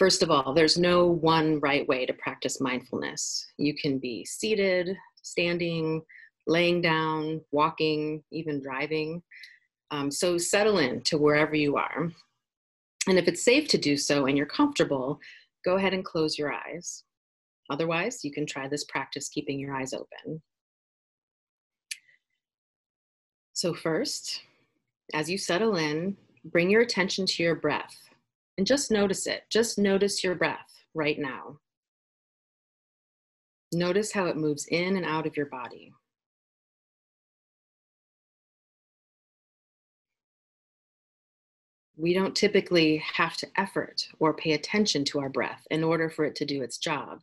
First of all, there's no one right way to practice mindfulness. You can be seated, standing, laying down, walking, even driving. Um, so settle in to wherever you are. And if it's safe to do so and you're comfortable, go ahead and close your eyes. Otherwise, you can try this practice keeping your eyes open. So, first, as you settle in, bring your attention to your breath and just notice it. Just notice your breath right now. Notice how it moves in and out of your body. We don't typically have to effort or pay attention to our breath in order for it to do its job.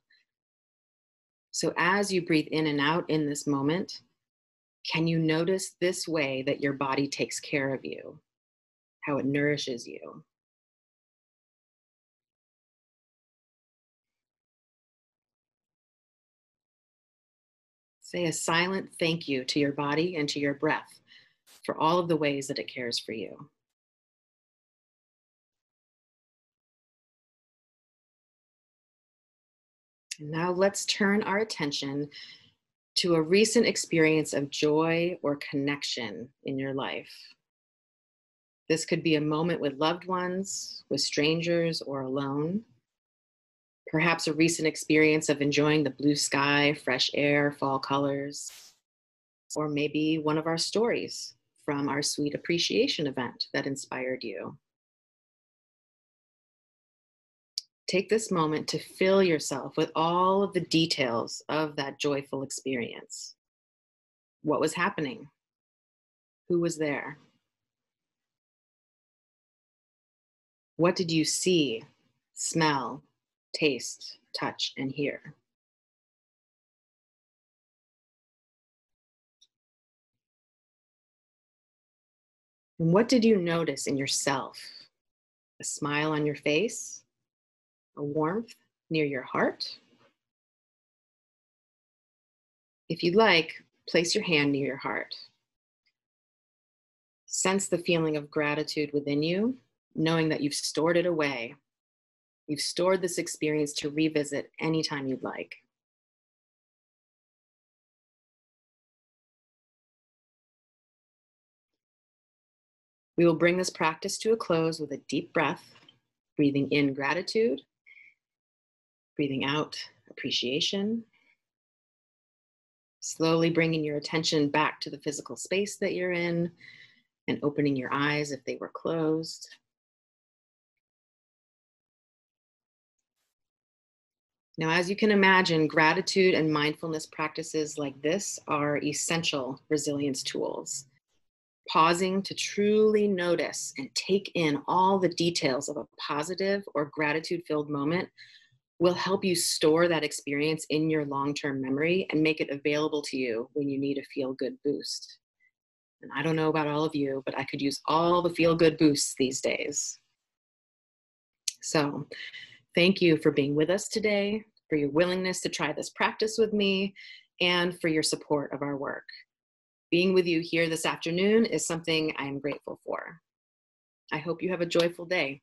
So, as you breathe in and out in this moment, can you notice this way that your body takes care of you, how it nourishes you? Say a silent thank you to your body and to your breath for all of the ways that it cares for you. Now let's turn our attention to a recent experience of joy or connection in your life. This could be a moment with loved ones, with strangers, or alone. Perhaps a recent experience of enjoying the blue sky, fresh air, fall colors. Or maybe one of our stories from our sweet appreciation event that inspired you. take this moment to fill yourself with all of the details of that joyful experience. What was happening? Who was there? What did you see, smell, taste, touch, and hear? And what did you notice in yourself? A smile on your face? a warmth near your heart. If you'd like, place your hand near your heart. Sense the feeling of gratitude within you, knowing that you've stored it away. You've stored this experience to revisit anytime you'd like. We will bring this practice to a close with a deep breath, breathing in gratitude Breathing out, appreciation. Slowly bringing your attention back to the physical space that you're in and opening your eyes if they were closed. Now, as you can imagine, gratitude and mindfulness practices like this are essential resilience tools. Pausing to truly notice and take in all the details of a positive or gratitude filled moment will help you store that experience in your long term memory and make it available to you when you need a feel good boost. And I don't know about all of you, but I could use all the feel good boosts these days. So, thank you for being with us today, for your willingness to try this practice with me, and for your support of our work. Being with you here this afternoon is something I am grateful for. I hope you have a joyful day.